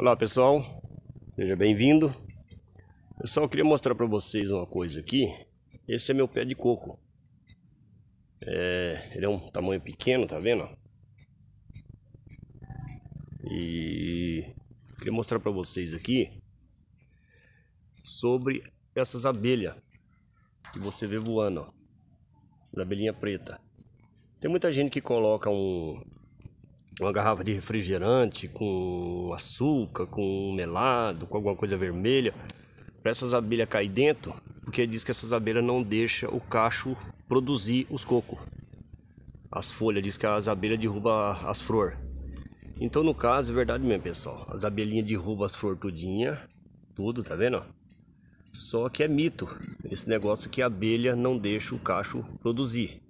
Olá pessoal, seja bem-vindo. Pessoal, queria mostrar para vocês uma coisa aqui. Esse é meu pé de coco. É, ele é um tamanho pequeno, tá vendo? E queria mostrar para vocês aqui sobre essas abelhas que você vê voando, ó. Abelhinha preta. Tem muita gente que coloca um, uma garrafa de refrigerante com açúcar, com melado, com alguma coisa vermelha, para essas abelhas cair dentro, porque diz que essas abelhas não deixam o cacho produzir os cocos. As folhas, diz que as abelhas derrubam as flores. Então, no caso, é verdade mesmo, pessoal. As abelhinhas derrubam as flores tudinha, tudo, tá vendo? Só que é mito esse negócio que a abelha não deixa o cacho produzir.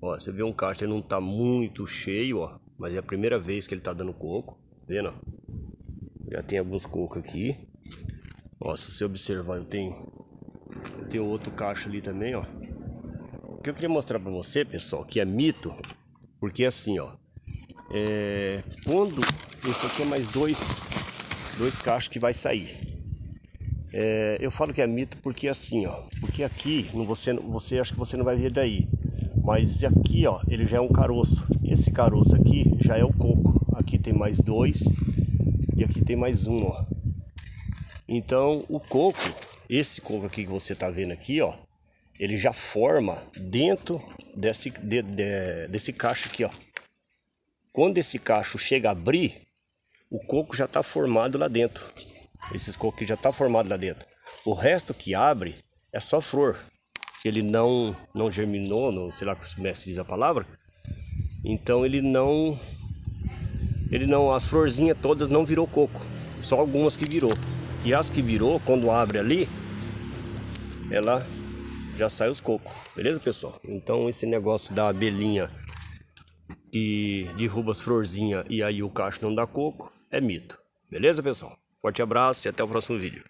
Ó, você vê um cacho que não tá muito cheio, ó. Mas é a primeira vez que ele tá dando coco. Vendo? Já tem alguns cocos aqui. Ó, se você observar, eu tenho, eu tenho outro cacho ali também, ó. O que eu queria mostrar pra você, pessoal, que é mito. Porque assim, ó. É, quando... Esse aqui é mais dois, dois cachos que vai sair. É, eu falo que é mito porque assim, ó. Porque aqui, você, você acha que você não vai ver daí. Mas aqui, ó, ele já é um caroço. Esse caroço aqui já é o coco. Aqui tem mais dois e aqui tem mais um, ó. Então, o coco, esse coco aqui que você tá vendo aqui, ó, ele já forma dentro desse, de, de, desse cacho aqui, ó. Quando esse cacho chega a abrir, o coco já tá formado lá dentro. Esses cocos já tá formado lá dentro. O resto que abre é só flor ele não não germinou, não sei lá como se diz a palavra. Então ele não ele não as florzinhas todas não virou coco, só algumas que virou. E as que virou, quando abre ali, ela já sai os cocos. Beleza, pessoal? Então esse negócio da abelhinha que derruba as florzinhas e aí o cacho não dá coco é mito. Beleza, pessoal? Forte abraço e até o próximo vídeo.